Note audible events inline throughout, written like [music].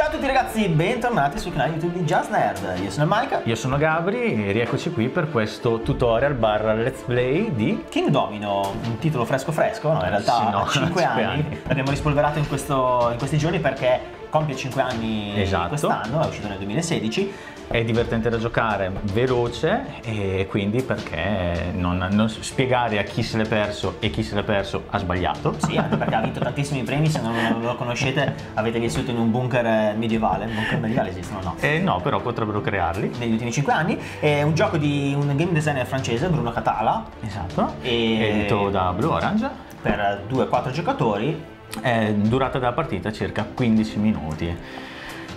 Ciao a tutti ragazzi, bentornati sul canale YouTube di Just Nerd. Io sono Mike. Io sono Gabri e rieccoci qui per questo tutorial barra let's play di King Domino, un titolo fresco fresco, no? In realtà Sì, no, 5 anni. anni. L'abbiamo rispolverato in, questo- in questi giorni perché compie 5 anni Esatto. quest'anno, è uscito nel 2016. È divertente da giocare, veloce e quindi perché non, non spiegare a chi se l'è perso e chi se l'è perso ha sbagliato. Sì, anche perché ha vinto tantissimi premi, se non lo, conoscete avete vissuto in un bunker eh, medievale. Un bunker medievale esistono no? Eh, no, però potrebbero crearli. Negli ultimi 5 anni. È un gioco di un game designer francese, Bruno Catala, Esatto. E- Edito da Blue Orange. per 2-4 giocatori. È durata della partita circa 15 minuti.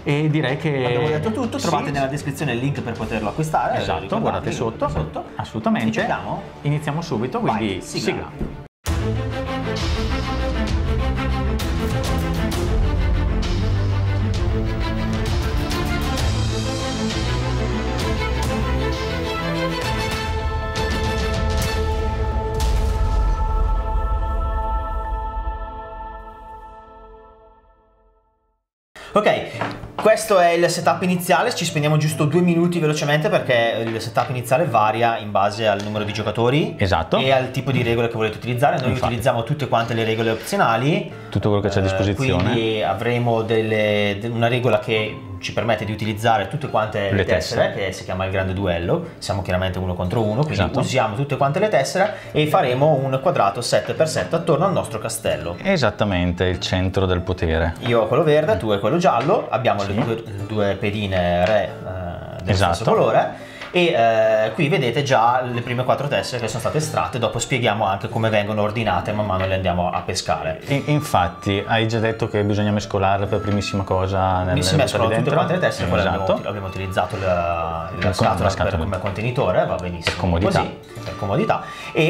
E direi che Abbiamo detto tutto, Sì, trovate nella descrizione il link per poterlo acquistare. Esatto, guardate sotto, sotto. assolutamente. Iniziamo? Subito, Vai, quindi sigla. sigla. Questo è il setup iniziale, ci spendiamo giusto due minuti velocemente perché il setup iniziale varia in base al numero di giocatori Esatto. e al tipo di regole che volete utilizzare. Noi Infatti. utilizziamo tutte quante le regole opzionali. Tutto quello che c'è a Eh, disposizione. quindi avremo delle- de- una regola che ci permette di utilizzare tutte quante le, Le tessere, tessere. che si chiama il grande duello. Siamo chiaramente uno contro uno, quindi Esatto. usiamo tutte quante le tessere e faremo un quadrato 7x7 attorno al nostro castello. Esattamente, il centro del potere. Io ho quello verde, tu hai quello giallo, abbiamo Sì. le, due, le due pedine re eh, del Esatto. stesso colore e eh, qui vedete già le prime quattro tessere che sono state estratte, dopo spieghiamo anche come vengono ordinate man mano le andiamo a pescare. E- infatti, hai già detto che bisogna mescolare per primissima cosa nel si mescolano tutte quante le tessere, poi abbiamo, Esatto. abbiamo utilizzato la, la La scatola, scatola. come contenitore, va benissimo Per comodità. così, per comodità e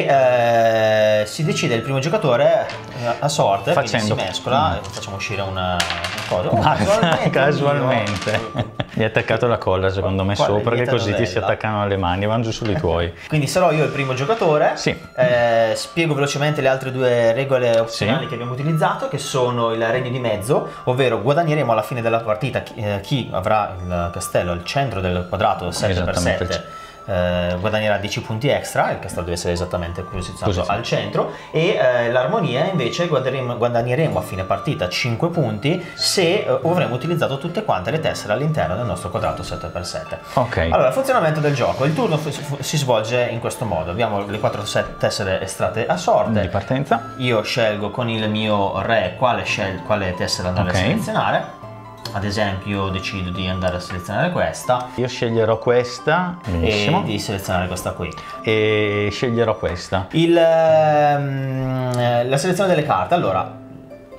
eh, si decide il primo giocatore eh, a sorte, Facendo- quindi si mescola, Mm. facciamo uscire una, una cosa. [laughs] Oh, casualmente, Casualmente. Gli hai attaccato la colla secondo me Quale sopra che così ti si attaccano alle mani, vanno giù sui tuoi. [laughs] Quindi sarò io il primo giocatore. Sì. Eh, spiego velocemente le altre due regole opzionali Sì. che abbiamo utilizzato, che sono il regno di mezzo, ovvero guadagneremo alla fine della partita chi, eh, chi avrà il castello al centro del quadrato 7x7. Eh, guadagnerà 10 punti extra, il castello deve essere esattamente posizionato Posizionato. al centro e eh, l'armonia invece guadagneremo, guadagneremo a fine partita 5 punti se eh, avremo utilizzato tutte quante le tessere all'interno del nostro quadrato 7x7. Ok. Allora, il funzionamento del gioco. Il turno si svolge in questo modo. Abbiamo le quattro se- tessere estratte a di sorte. partenza. Io scelgo con il mio re quale, scel- quale tessera andare Ok. a selezionare. Ad esempio, decido di andare a selezionare questa Io sceglierò questa, benissimo, e di selezionare questa qui. e sceglierò questa. Il, ehm, la selezione delle carte. Allora,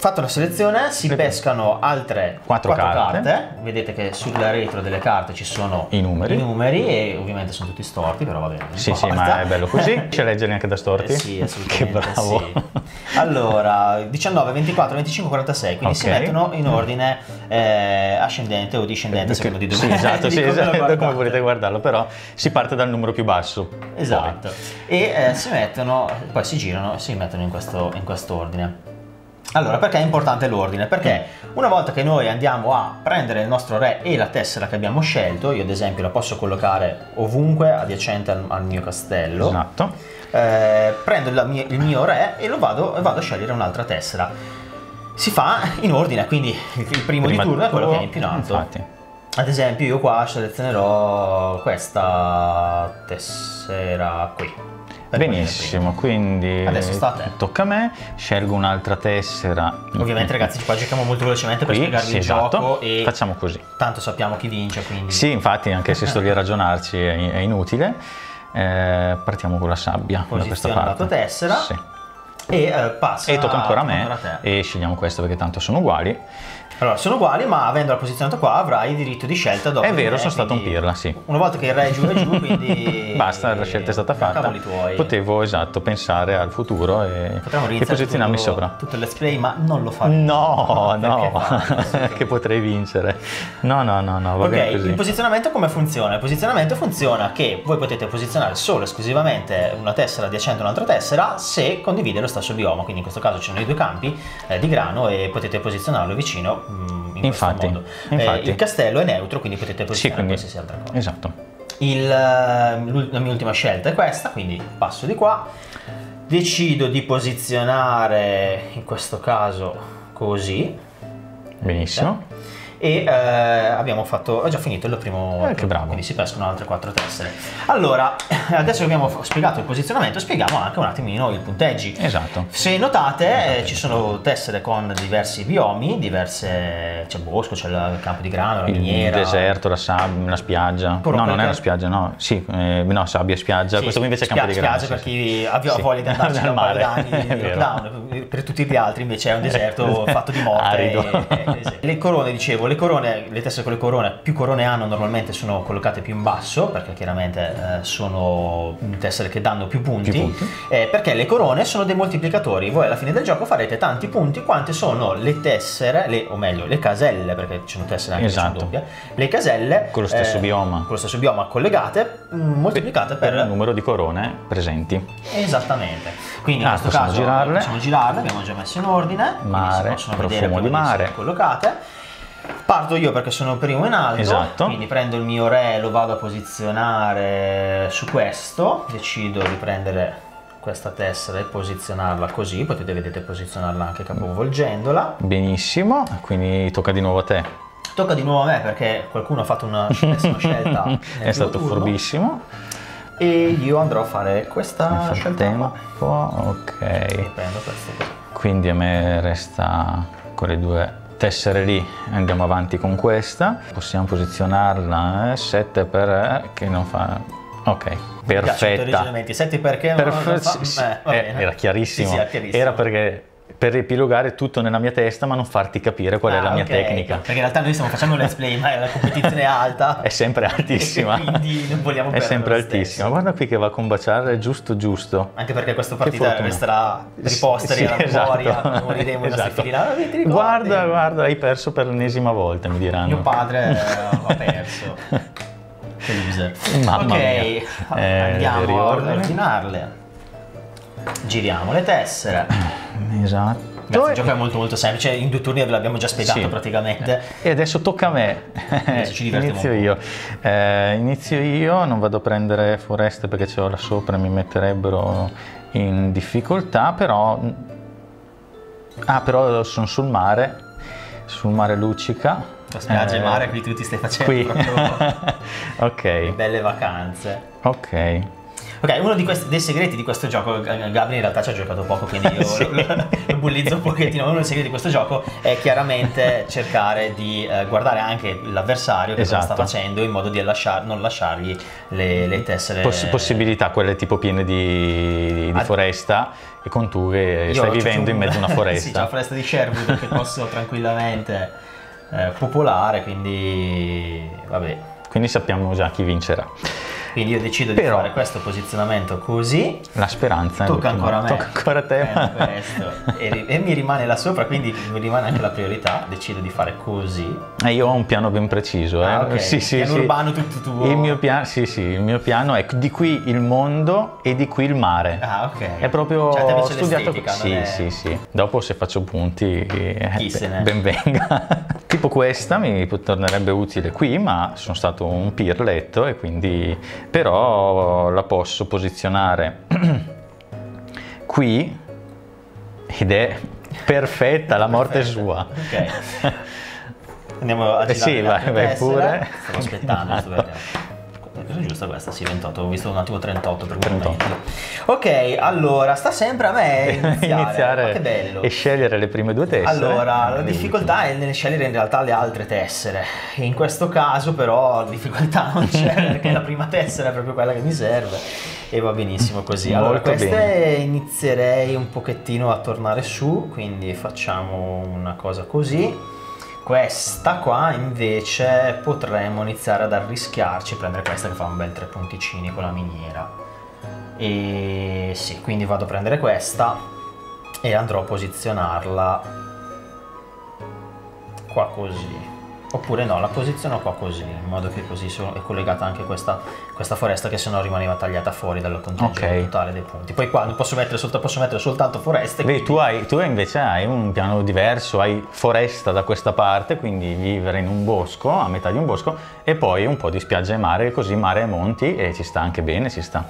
fatta la selezione, si pescano altre Quattro carte. Vedete che sulla retro delle carte ci sono I numeri. i numeri e ovviamente sono tutti storti, però va bene. Sì, sì, ma è bello così. [laughs] A leggere anche da storti? Eh sì, [laughs] Che assolutamente. bravo. sì. Allora, 19, 24, 25, 46, quindi si Ok. mettono in ordine eh, ascendente o discendente, a seconda di dove Sì, esatto, [laughs] sì, esatto, come volete guardarlo, però si parte dal numero più basso. Esatto. E eh, si mettono, poi si girano e si mettono in questo, in questo ordine. Allora, perché è importante l'ordine? Perché una volta che noi andiamo a prendere il nostro re e la tessera che abbiamo scelto, io ad esempio la posso collocare ovunque adiacente al, al mio castello, Esatto. eh, prendo mia- il mio re e lo vado, vado a scegliere un'altra tessera. Si fa in ordine, quindi il, primo Prima di turno è quello che è tuo, impinato. Infatti. Ad esempio io qua selezionerò questa tessera qui. Benissimo, quindi Adesso sta a te. tocca a me, scelgo un'altra tessera. Ovviamente ragazzi qua giochiamo molto velocemente per Qui, spiegarvi sì, il esatto. gioco e Facciamo così. tanto sappiamo chi vince quindi... Sì, infatti, anche se sto lì a ragionarci è, è inutile. Eh, partiamo con la sabbia da questa Posiziona la parte. tua tessera. Sì. E eh, passa E tocca ancora a me ancora a e scegliamo questo perché tanto sono uguali. Allora, sono uguali, ma avendola posizionata qua avrai il diritto di scelta dopo. È vero, sono stato un pirla, sì. Una volta che il re è giù è giù, quindi... [laughs] Basta, la scelta è stata fatta. Cavoli tuoi. Potevo, esatto, pensare al futuro e, e posizionarmi tutto, sopra. tutto il play, ma non lo faremo. No, no, assolutamente. [laughs] che potrei vincere. No, no, no, no, va Ok, bene così. il posizionamento come funziona? Il posizionamento funziona che voi potete posizionare solo esclusivamente una tessera adiacente a un'altra tessera se condivide lo stesso bioma, quindi in questo caso ci sono i due campi eh, di grano e potete posizionarlo vicino, in Infatti, modo. Eh, infatti. il castello è neutro, quindi potete Sì, posizionare quindi... qualsiasi altra cosa. Esatto. Il, eh, l'ul- la mia ultima scelta è questa, quindi passo di qua. Decido di posizionare in questo caso così. Benissimo. E eh, abbiamo fatto. Ho già finito il primo. Eh, che bravo. Quindi si pescano altre quattro tessere. Allora, adesso che abbiamo spiegato il posizionamento, spieghiamo anche un attimino i punteggi. Esatto. Se notate, eh, ci sono tessere con diversi biomi, diverse. c'è il bosco, c'è il campo di grano, la Il miniera. deserto, la sabbia, la spiaggia. Però no, non è una spiaggia, no. Sì, eh, no, sabbia spiaggia. Sì, Questo qui invece è campo di grano. spiaggia sì, per chi aveva Sì. voglia di andarci [laughs] da Al mare, [laughs] lockdown. Per tutti gli altri invece è un deserto [laughs] fatto di morte. E- e deserto. le corone, dicevo, le corone, le teste con le corone, più corone hanno normalmente sono collocate più in basso, perché chiaramente eh, sono tessere che danno più punti. Più punti. Eh, perché le corone sono dei moltiplicatori. Voi alla fine del gioco farete tanti punti quante sono le tessere, le- o meglio, le caselle, perché ci sono tessere anche Esatto. doppie. Le caselle Con lo stesso eh, bioma. con lo stesso bioma collegate, mh, moltiplicate Per il per numero di corone presenti. Esattamente. Quindi in Ah, questo possiamo caso girarle. possiamo girarle, abbiamo già messo in ordine, Mare, si possono vedere profumo di mare. collocate. Parto io perché sono primo in alto, Esatto. quindi prendo il mio re, lo vado a posizionare su questo, decido di prendere questa tessera e posizionarla così, potete vedete posizionarla anche capovolgendola. Benissimo, quindi tocca di nuovo a te. Tocca di nuovo a me perché qualcuno ha fatto una [laughs] scelta. [laughs] È stato turno. furbissimo. E io andrò a fare questa scelta ok. Prendo questo. Quindi a me resta con le due tessere lì, andiamo avanti con questa. Possiamo posizionarla 7 per eh, che non fa... Ok, perfetta. ragionamenti. Senti perché non- Perfe- non fa- eh, eh, era chiarissimo. Sì, sì, era chiarissimo. Era perché per riepilogare tutto nella mia testa ma non farti capire qual è Ah, la mia ok. tecnica. Perché in realtà noi stiamo facendo un let's play, ma la competizione è alta. È sempre [laughs] altissima. Quindi non vogliamo È perdere sempre lo altissima. Guarda qui che va a combaciare giusto giusto. Anche perché questa partita resterà riposta Sì, alla memoria, esatto. non moriremo i nostri Esatto. figli. "Ah, ti ricordi?" Guarda, guarda, hai perso per l'ennesima volta, mi diranno. Mio padre eh, ha [laughs] perso. Che. Mamma ok, mia. Eh, andiamo a ordinarle. Giriamo le tessere. Esatto. Ragazzi, il gioco è molto molto semplice, in due turni ve l'abbiamo già spiegato Sì. praticamente. E adesso tocca a me. Adesso ci divertiamo inizio io. Eh, inizio io, non vado a prendere foreste perché ce l'ho là sopra e mi metterebbero in difficoltà, però... Ah, però sono sul mare, sul mare luccica. La spiaggia e Eh, mare, qui tu ti stai facendo Qui. [laughs] ok, belle vacanze. ok. Ok, uno di questi, dei segreti di questo gioco, Gabri in realtà ci ha giocato poco, quindi io [laughs] Sì. lo, lo bullizzo un pochettino. Uno dei segreti di questo gioco è chiaramente cercare di eh, guardare anche l'avversario che cosa sta Esatto. facendo in modo di lasciar- non lasciargli le, le tessere. Poss- possibilità, quelle tipo piene di, di foresta e con tu che Io stai vivendo in mezzo a una [laughs] sì, c'è foresta. la foresta di Sherwood che posso [laughs] tranquillamente eh, popolare, quindi vabbè. Quindi sappiamo già chi vincerà. Quindi io decido di Però- fare questo posizionamento così. La speranza è Tocca ancora a me. Tocca ancora a te. Questo. E, e mi rimane là sopra, quindi mi rimane anche la priorità. Decido di fare così. Eh, io ho un piano ben preciso. Eh. Ah, ok. Sì, sì, Piano sì. urbano tutto tuo. Il mio, piano, sì, sì, il mio piano è di qui il mondo e di qui il mare. Ah, ok. È proprio Cioè, piace studiato Sì, è- sì, sì. Dopo se faccio punti, eh, ben venga. Tipo questa mi tornerebbe utile qui, ma sono stato un pirletto e quindi però la posso posizionare [clears throat] qui ed è perfetta, la morte è sua. Ok. Andiamo a Eh girare sì, le vai, vai pure. Stavo aspettando. sto Era giusta questa, sì, 28. Ho visto un attimo 38 per un 38. momento. Ok, allora, sta sempre a me [laughs] iniziare. Ma che bello. e scegliere le prime due tessere. Allora, la difficoltà è nel scegliere in realtà le altre tessere. E in questo caso però difficoltà [laughs] non c'è perché la prima tessera è proprio quella che mi serve e va benissimo così. Allora, Molto queste bene. inizierei un pochettino a tornare su, quindi facciamo una cosa così. Questa qua invece potremmo iniziare ad arrischiarci, prendere questa che fa un bel tre punticini con la miniera. E sì, quindi vado a prendere questa e andrò a posizionarla qua così. Oppure no, la posiziono qua così, in modo che così è collegata anche questa, questa foresta che sennò rimaneva tagliata fuori dal conteggio Ok. totale dei punti. Poi qua posso mettere, soltanto, posso mettere soltanto foreste. Vedi, quindi- tu, hai, tu invece hai un piano diverso, hai foresta da questa parte, quindi vivere in un bosco, a metà di un bosco, e poi un po' di spiaggia e mare, così mare e monti, e ci sta anche bene, ci sta.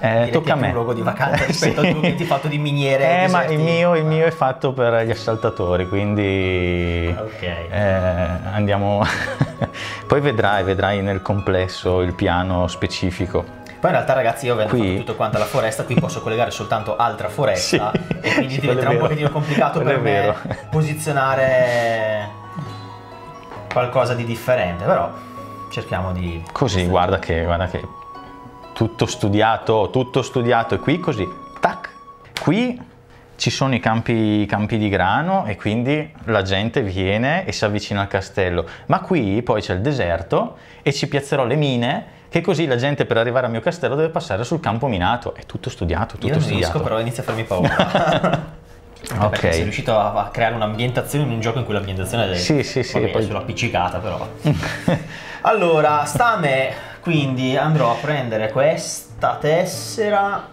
Eh, tocca a è me. un luogo di vacanza [laughs] rispetto sì. al tuo che ti fatto di miniere. Eh, ma il mio, il mio è fatto per gli assaltatori, quindi Ok. eh, andiamo. [laughs] Poi vedrai, vedrai nel complesso il piano specifico. Poi in realtà ragazzi io avendo Qui- fatto tutto quanto la foresta, qui posso collegare soltanto altra foresta Sì. e quindi [laughs] diventerà un pochettino complicato per me posizionare qualcosa di differente, però cerchiamo di... Così, guarda che, guarda che tutto studiato, tutto studiato e qui così, tac. Qui ci sono i campi, i campi di grano e quindi la gente viene e si avvicina al castello. Ma qui poi c'è il deserto e ci piazzerò le mine che così la gente per arrivare al mio castello deve passare sul campo minato. È tutto studiato, tutto Io non studiato. riesco però inizia a farmi paura. [laughs] Ok. Perché sei riuscito a, a creare un'ambientazione in un gioco in cui l'ambientazione è Sì, sì, sì, poi- è solo appiccicata però. [laughs] allora, sta a me, quindi andrò a prendere questa tessera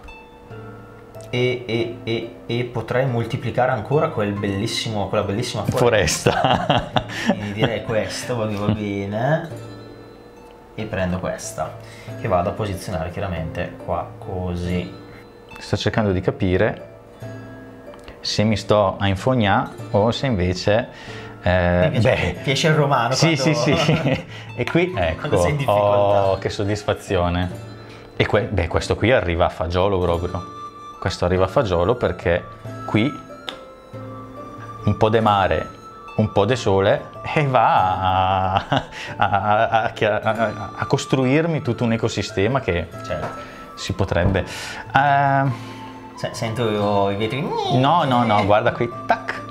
e, e- e- e potrei moltiplicare ancora quel bellissimo, quella bellissima foresta. Foresta. Quindi direi questo, va bene. E prendo questa, che vado a posizionare chiaramente qua così. Sto cercando di capire se mi sto a infognare o se invece... eh, piace, beh, il romano Sì, quando- sì, sì. [laughs] e qui, ecco, oh, che soddisfazione. E que- beh, questo qui arriva a fagiolo proprio. Questo arriva a fagiolo perché qui un po' di mare, un po' di sole [laughs] e va a, a- a- a- costruirmi tutto un ecosistema che Certo. si potrebbe... Se- sento io i vetri. No, no, no, guarda qui, tac,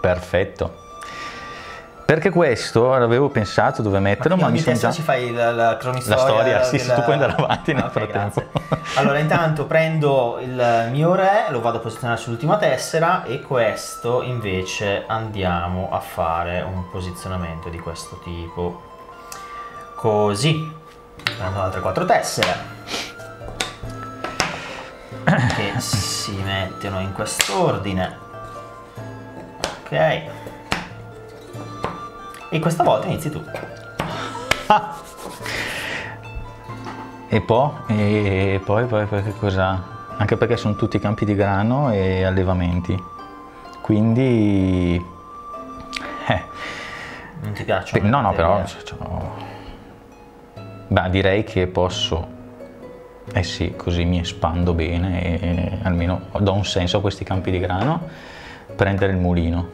perfetto. Perché questo l'avevo pensato dove metterlo, ma, Ma mi sono già... ci fai la, la cronistoria. La storia, sì, sì, della- tu puoi andare avanti nel Ah, ok, frattempo. grazie. Allora, intanto prendo il mio re, lo vado a posizionare sull'ultima tessera e questo invece andiamo a fare un posizionamento di questo tipo. Così. Prendo altre quattro tessere. Che si mettono in quest'ordine. Ok. E questa volta inizi tu. E poi, e poi, poi, poi che cosa? Anche perché sono tutti campi di grano e allevamenti. Quindi... Eh, Non ti piacciono? no, no, però... cioè, c'ho- Beh, direi che posso... Eh sì, così mi espando bene e almeno do un senso a questi campi di grano. Prendere il mulino,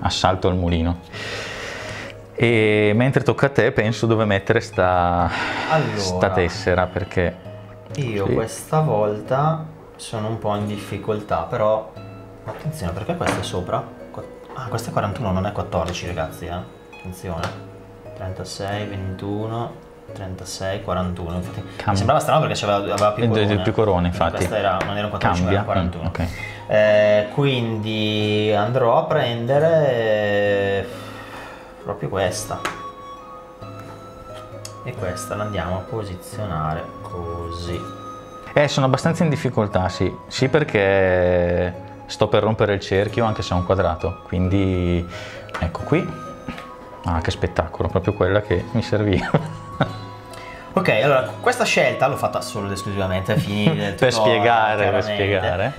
assalto al mulino. E mentre tocca a te penso dove mettere sta, Allora. sta tessera perché... Io Sì. questa volta sono un po' in difficoltà, però attenzione perché questa è sopra. Ah, questa è 41, non è 14 ragazzi, eh. Attenzione. 36, 21, 36, 41. Infatti, mi Cambia. sembrava strano perché c'aveva aveva più corone. più corone, infatti. Questa era, non era un 14, ma era un Cambia. 41. Mm, ok. Eh, quindi andrò a prendere proprio questa. E questa la andiamo a posizionare così. Eh, sono abbastanza in difficoltà, sì. Sì, perché sto per rompere il cerchio anche se è un quadrato. Quindi, ecco qui. Ah, che spettacolo, proprio quella che mi serviva. [laughs] Ok, allora questa scelta l'ho fatta solo ed esclusivamente a fini del [laughs] per tutorial, spiegare, per spiegare.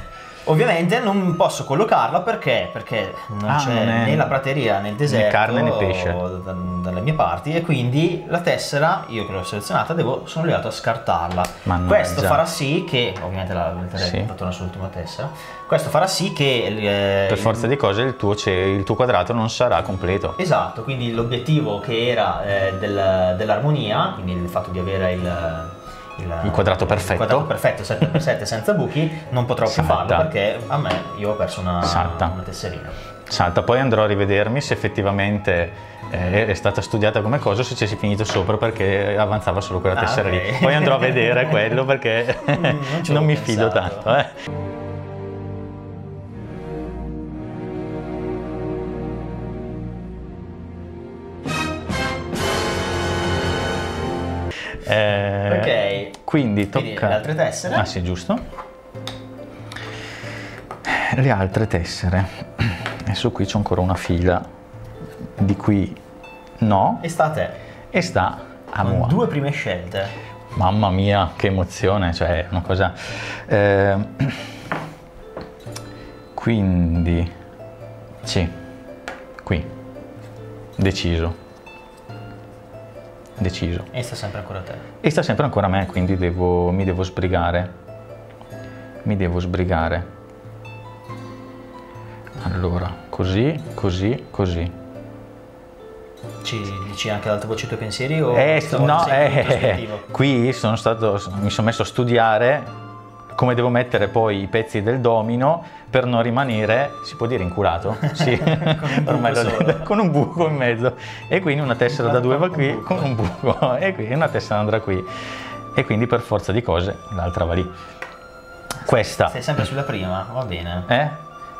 Ovviamente non posso collocarla perché, perché non Ah, c'è non è- né la prateria né il deserto carne né pesce. da- dalle mie parti e quindi la tessera, io che l'ho selezionata, devo, sono legato a scartarla. Mannaggia. Questo farà sì che, ovviamente la metterei Sì. torna sull'ultima tessera, questo farà sì che... eh, Per il- forza di cose il tuo, il tuo quadrato non sarà completo. Esatto, quindi l'obiettivo che era eh, del- dell'armonia, quindi il fatto di avere il, Il quadrato perfetto. il quadrato perfetto 7x7 senza buchi, non potrò più farlo perché a me io ho perso una, Salta. una tesserina. Salta, poi andrò a rivedermi se effettivamente eh, è stata studiata come cosa o se ci si è finito sopra perché avanzava solo quella Ah, tessera ok. lì. Poi andrò a vedere [laughs] quello perché Mm, non [laughs] non mi fido tanto. Eh. Quindi tocca... le altre tessere? Ah sì, giusto. Le altre tessere. Adesso qui c'è ancora una fila. Di qui no. E sta a te. E sta a Con Mua. due prime scelte. Mamma mia, che emozione, cioè una cosa... eh, quindi, sì, qui, deciso, deciso. E sta sempre ancora a te. E sta sempre ancora a me, quindi devo- mi devo sbrigare, mi devo sbrigare. Allora, così, così, così. Ci dici anche ad alta voce i tuoi pensieri o Eh, no, eh, [laughs] qui sono stato, mi sono messo a studiare come devo mettere poi i pezzi del domino per non rimanere, si può dire inculato? [laughs] Sì, un buco [laughs] l'ho solo. detto, con un buco in mezzo. E quindi una tessera da due va qui, con con un buco, [laughs] e qui una tessera andrà qui. E quindi per forza di cose l'altra va lì. Questa, Sei sempre sulla prima, va bene. eh?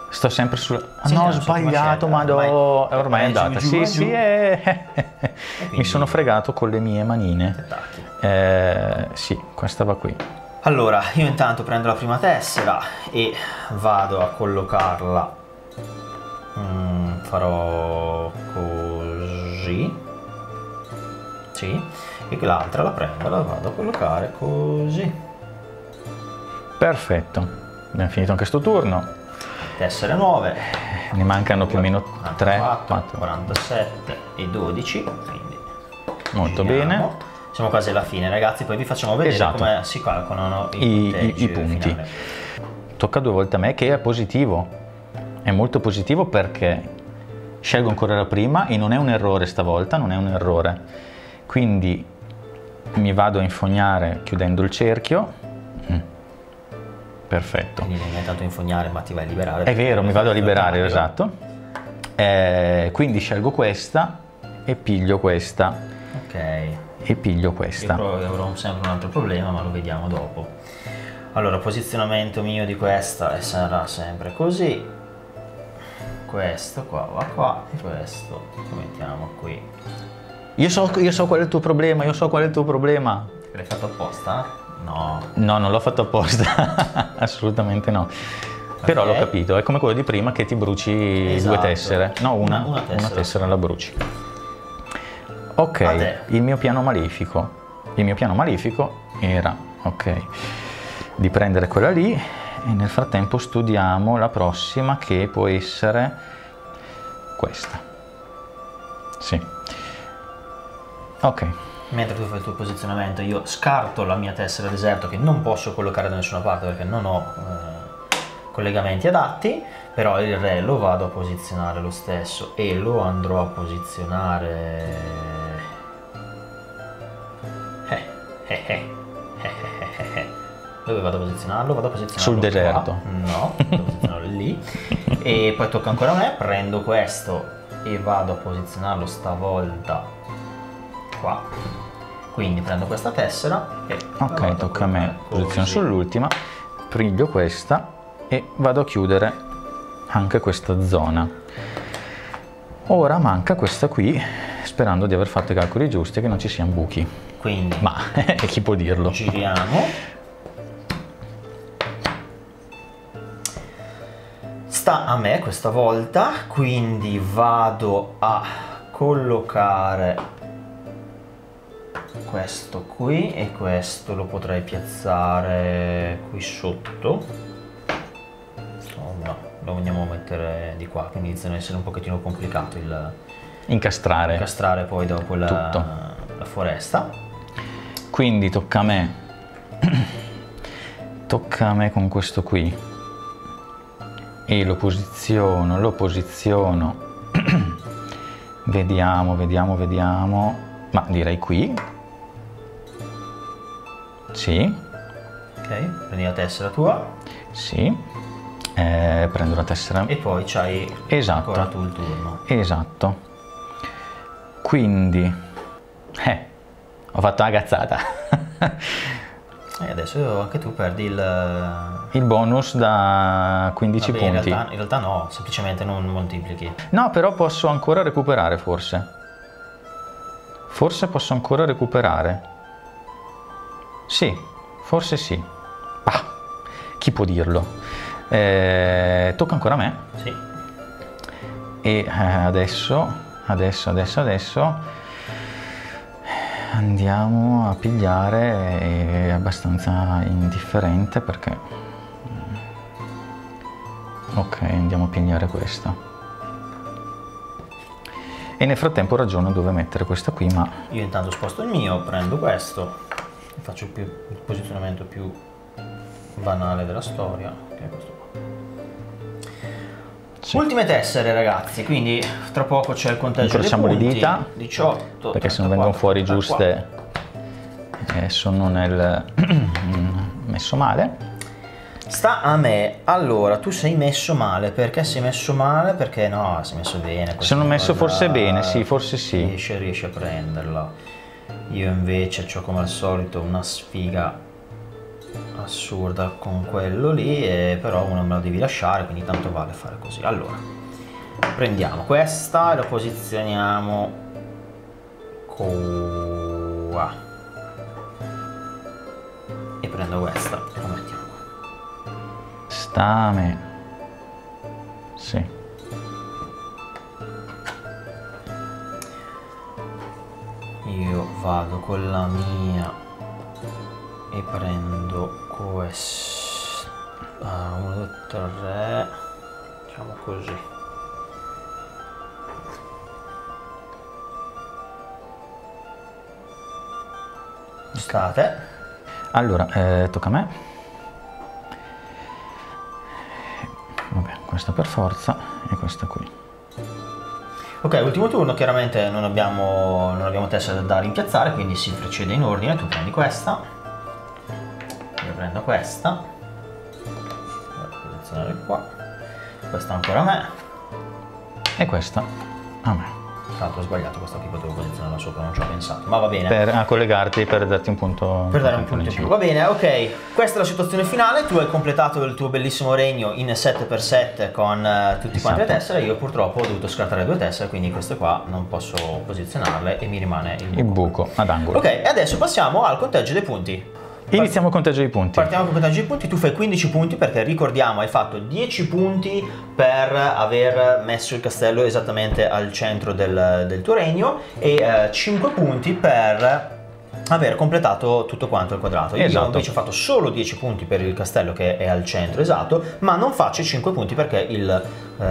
Sto sempre sul... Ah, Sì, no, ho sbagliato, ma do... ormai- è ormai è andata. giù, Sì, giù. sì, eh. quindi- mi sono fregato con le mie manine. Eh, sì, questa va qui. Allora, io intanto prendo la prima tessera e vado a collocarla. Mm, farò così. Sì. E l'altra la prendo, la vado a collocare così. Perfetto. Abbiamo finito anche sto turno. Tessere nuove. Ne mancano più o meno 3, 44, 4. 47 e 12. Quindi Molto giriamo. bene. Siamo quasi alla fine, ragazzi. Poi vi facciamo vedere Esatto. come si calcolano i, I, i- punti. finali. Tocca due volte a me che è positivo. È molto positivo perché scelgo ancora la prima e non è un errore stavolta, non è un errore. Quindi mi vado a infognare chiudendo il cerchio. Mm. Perfetto. Quindi non è tanto infognare, ma ti vai a liberare. È vero, mi vado a liberare, esatto. Eh, quindi scelgo questa e piglio questa Ok. E piglio Io questa. però avrò sempre un altro problema, ma lo vediamo dopo. Allora, posizionamento mio di questa e sarà sempre così. Questo qua va qua e questo lo mettiamo qui. Io so, io so qual è il tuo problema, io so qual è il tuo problema. L'hai fatto apposta? No. No, non l'ho fatto apposta, [laughs] assolutamente no. Però Ok. l'ho capito, è come quello di prima che ti bruci Esatto. due tessere. No, una, Una- una una tessera. tessera. la bruci. Ok, il mio piano malefico. Il mio piano malefico era, ok, di prendere quella lì e nel frattempo studiamo la prossima che può essere questa. Sì. Ok. Mentre tu fai il tuo posizionamento, io scarto la mia tessera deserto che non posso collocare da nessuna parte perché non ho eh, collegamenti adatti, però il re lo vado a posizionare lo stesso e lo andrò a posizionare... vado a posizionarlo? Vado a posizionarlo Sul deserto. No, vado a posizionarlo lì. E poi tocca ancora a me, prendo questo e vado a posizionarlo stavolta qua. Quindi prendo questa tessera e Ok, tocca a me, posiziono sull'ultima, piglio questa e vado a chiudere anche questa zona. Ora manca questa qui, sperando di aver fatto i calcoli giusti e che non ci siano buchi. Quindi Ma [laughs] chi può dirlo? giriamo. Sta a me questa volta, quindi vado a collocare questo qui e questo lo potrei piazzare qui sotto. No, lo vogliamo mettere di qua, quindi inizia ad essere un pochettino complicato il Incastrare. incastrare poi dopo la, Tutto. la foresta. Quindi tocca a me. [clears throat] tocca a me con questo qui. E lo posiziono, lo posiziono. [clears throat] vediamo, vediamo, vediamo. Ma direi qui. Sì, Ok, prendi la tessera tua sì. Eh, prendo la tessera. e poi c'hai Esatto. ancora tu il turno. Esatto. Quindi, eh, ho fatto una cazzata. [laughs] E adesso anche tu perdi il... Il bonus da 15 Vabbè, in punti. realtà, in realtà no, semplicemente non moltiplichi. No, però posso ancora recuperare forse. Forse posso ancora recuperare. Sì, forse sì. Ah, chi può dirlo? Eh, tocca ancora a me. Sì. E eh, adesso, adesso, adesso, adesso andiamo a pigliare, è abbastanza indifferente perché... Ok, andiamo a pigliare questa. E nel frattempo ragiono dove mettere questa qui, ma Io intanto sposto il mio, prendo questo e faccio più, il posizionamento più banale della storia, che è questo. Sì. Ultime tessere ragazzi, quindi tra poco c'è il conteggio Incrociamo le dita, 18, perché se non 34, vengono fuori 34. giuste eh, sono nel messo male. Sta a me. Allora, tu sei messo male, perché sei messo male? Perché no, sei messo bene. Sono messo forse bene, sì, forse sì. Riesci, riesci a prenderla. Io invece ho come al solito una sfiga assurda con quello lì, e però uno me la devi lasciare, quindi tanto vale fare così. Allora, prendiamo questa e la posizioniamo qua. E prendo questa e la mettiamo qua. Sta a me. Sì. Io vado con la mia e prendo questo. Ah, 1, 2, 3. Diciamo così. State. Allora, eh, tocca a me. Vabbè, questa per forza e questa qui. Ok, ultimo turno, chiaramente non abbiamo, non abbiamo tessere da rimpiazzare, quindi si procede in ordine. Tu prendi questa, questa, posizionare qua, questa ancora a me. E questa a me. Tra l'altro ho sbagliato, questa qui potevo posizionarla sopra, non ci ho pensato, ma va bene. Per a collegarti per darti un punto. Per dare un punto in più. Va bene, ok. Questa è la situazione finale. Tu hai completato il tuo bellissimo regno in 7x7 con eh, tutti quanti le Esatto. tessere. Io purtroppo ho dovuto scartare due tessere, quindi queste qua non posso posizionarle e mi rimane il buco. Il buco ad angolo. Ok, e adesso passiamo al conteggio dei punti. Iniziamo il conteggio dei punti. Partiamo con il conteggio dei punti, tu fai 15 punti perché ricordiamo hai fatto 10 punti per aver messo il castello esattamente al centro del, del tuo regno e eh, 5 punti per aver completato tutto quanto il quadrato. Io Esatto. invece ho fatto solo 10 punti per il castello che è al centro esatto, ma non faccio i 5 punti perché il, eh,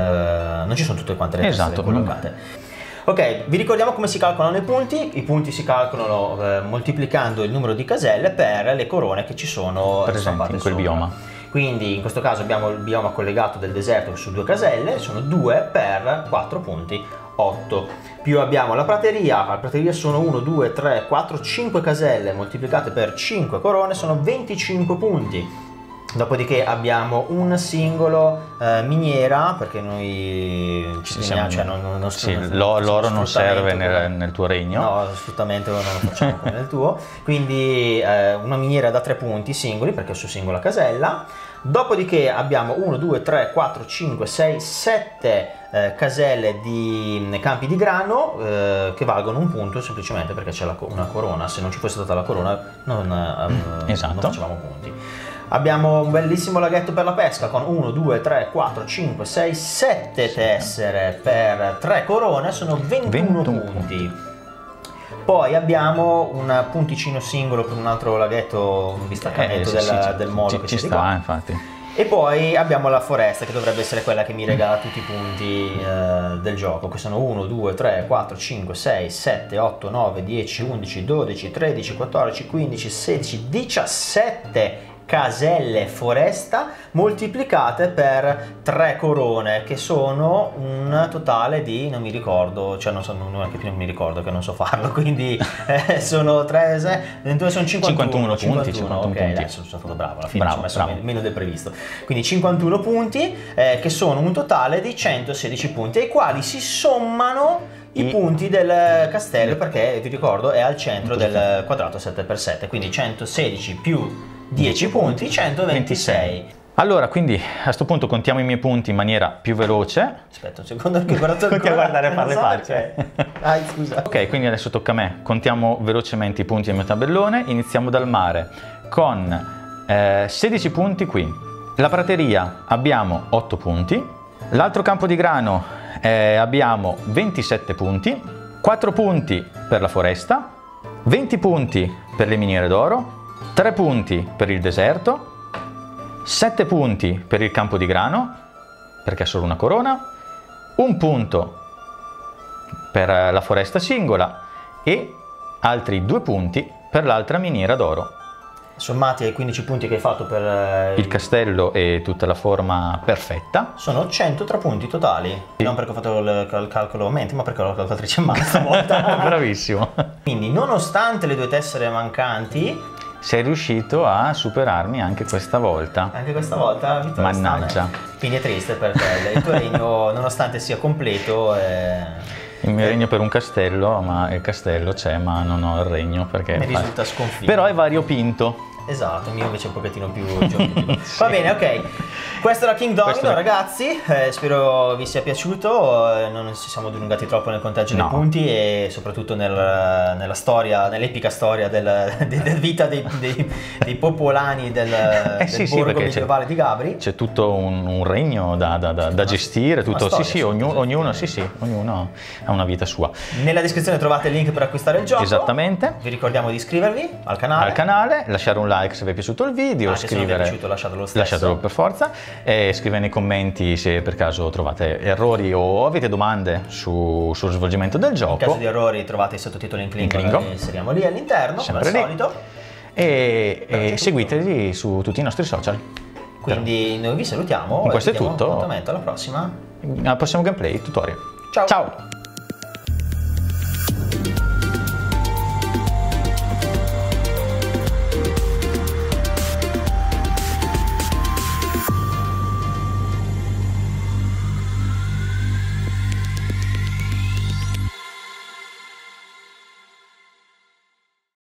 non ci sono tutte quante le Esatto. tessere collocate. Ok, vi ricordiamo come si calcolano i punti? I punti si calcolano eh, moltiplicando il numero di caselle per le corone che ci sono Presenti in quel sopra. bioma. Quindi in questo caso abbiamo il bioma collegato del deserto su due caselle, sono 2 per 4 punti, 8. Più abbiamo la prateria, la prateria sono 1, 2, 3, 4, 5 caselle moltiplicate per 5 corone, sono 25 punti. Dopodiché abbiamo un singolo eh, miniera, perché noi ci Sì, teniamo, siamo- cioè non, non sì, non- l'o- l'oro non serve nel, nel tuo regno. No, sfruttamento non lo facciamo come nel tuo. Quindi eh, una miniera da tre punti singoli perché è su singola casella. Dopodiché abbiamo 1, 2, 3, 4, 5, 6, 7 caselle di mm, campi di grano eh, che valgono un punto semplicemente perché c'è la una corona. Se non ci fosse stata la corona non, eh, Esatto. non facevamo punti. Abbiamo un bellissimo laghetto per la pesca con 1, 2, 3, 4, 5, 6, 7 tessere per 3 corone, sono 21, 21 punti. Poi abbiamo un punticino singolo per un altro laghetto, un distaccamento Eh, sì, del, sì, del molo ci, che ci sta, qua. infatti. E poi abbiamo la foresta che dovrebbe essere quella che mi regala tutti i punti eh, del gioco, che sono 1, 2, 3, 4, 5, 6, 7, 8, 9, 10, 11, 12, 13, 14, 15, 16, 17 caselle foresta moltiplicate per 3 corone che sono un totale di non mi ricordo cioè non so non più non mi ricordo che non so farlo [laughs] quindi eh, sono 3 6, 22 sono 51 51 punti, 51 ok punti. adesso sono stato bravo alla fine Bravo, bravo. meno, meno del previsto quindi 51 punti eh, che sono un totale di 116 punti ai quali si sommano i I- punti del castello perché vi ricordo è al centro del quadrato 7x7 quindi 116 più 10 punti 126 Allora, quindi a questo punto contiamo i miei punti in maniera più veloce. Aspetta un secondo che guardato Conti a ancora. guardare a fare [laughs] le facce. Dai, scusa. Ok, quindi adesso tocca a me. Contiamo velocemente i punti del mio tabellone. Iniziamo dal mare con eh, 16 punti qui. La prateria abbiamo 8 punti. L'altro campo di grano eh, abbiamo 27 punti. 4 punti per la foresta. 20 punti per le miniere d'oro. 3 punti per il deserto. 7 punti per il campo di grano, perché è solo una corona. Un punto per la foresta singola e altri due punti per l'altra miniera d'oro. Sommati ai 15 punti che hai fatto per eh, Il castello e tutta la forma perfetta. Sono 103 punti totali. Non perché ho fatto il, cal- calcolo aumenti, ma perché ho la calcolatrice in mano stavolta. [laughs] Bravissimo. Quindi, nonostante le due tessere mancanti, Sei riuscito a superarmi anche questa volta. anche questa volta me. Mannaggia. Quindi è triste perché il tuo regno, nonostante sia completo, è... Il mio regno per un castello, ma il castello c'è, ma non ho il regno perché... mi risulta sconfitto. Però è variopinto. Esatto, il mio invece è un pochettino più [laughs] giochistico. Va bene, ok. Questo era King Domino, Questo ragazzi. Eh, spero vi sia piaciuto. eh, non ci siamo dilungati troppo nel conteggio No. dei punti e soprattutto nel- nella storia, nell'epica storia del- [laughs] de- della vita dei, dei- dei popolani del, [laughs] del Eh sì, sì, borgo c'è- medievale di Gabri. C'è tutto un, un regno da, da- da- da gestire, tutto, storia, sì sì, sì, ognu- sì. ognuno, sì sì, ognuno ha una vita sua. Nella descrizione trovate il link per acquistare il gioco. Esattamente. Vi ricordiamo di iscrivervi al canale. Al canale, lasciare un like se vi è piaciuto il video, se non vi è scrivere, piaciuto, lasciatelo stesso. lasciatelo per forza e scrivere nei commenti se per caso trovate errori o avete domande su- sullo svolgimento del In gioco. caso di errori trovate i sottotitoli in Klingon, In Klingon. li inseriamo lì all'interno, Sempre come al lì. solito. E, e seguiteli su tutti i nostri social. Quindi noi vi salutiamo Con e questo è tutto. appuntamento alla prossima. Al prossimo gameplay tutorial. Ciao. Ciao.